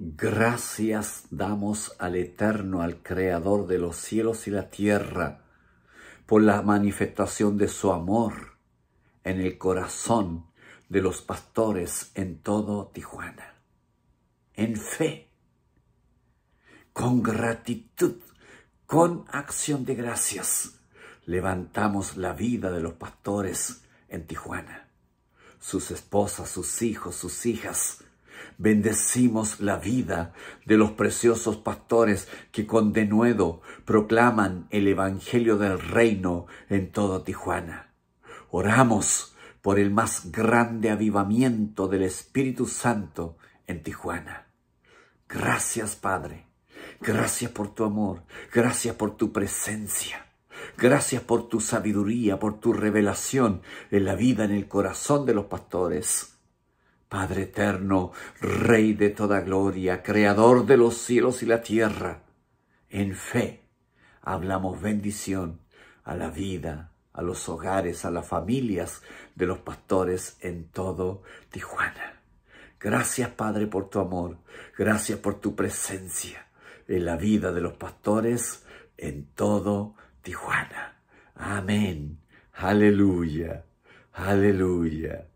Gracias damos al Eterno, al Creador de los cielos y la tierra, por la manifestación de su amor en el corazón de los pastores en todo Tijuana. En fe, con gratitud, con acción de gracias, levantamos la vida de los pastores en Tijuana, sus esposas, sus hijos, sus hijas. Bendecimos la vida de los preciosos pastores que con denuedo proclaman el Evangelio del Reino en todo Tijuana. Oramos por el más grande avivamiento del Espíritu Santo en Tijuana. Gracias, Padre. Gracias por tu amor. Gracias por tu presencia. Gracias por tu sabiduría, por tu revelación en la vida, en el corazón de los pastores. Padre eterno, Rey de toda gloria, Creador de los cielos y la tierra, en fe hablamos bendición a la vida, a los hogares, a las familias de los pastores en todo Tijuana. Gracias Padre por tu amor, gracias por tu presencia en la vida de los pastores en todo Tijuana. Amén. Aleluya. Aleluya.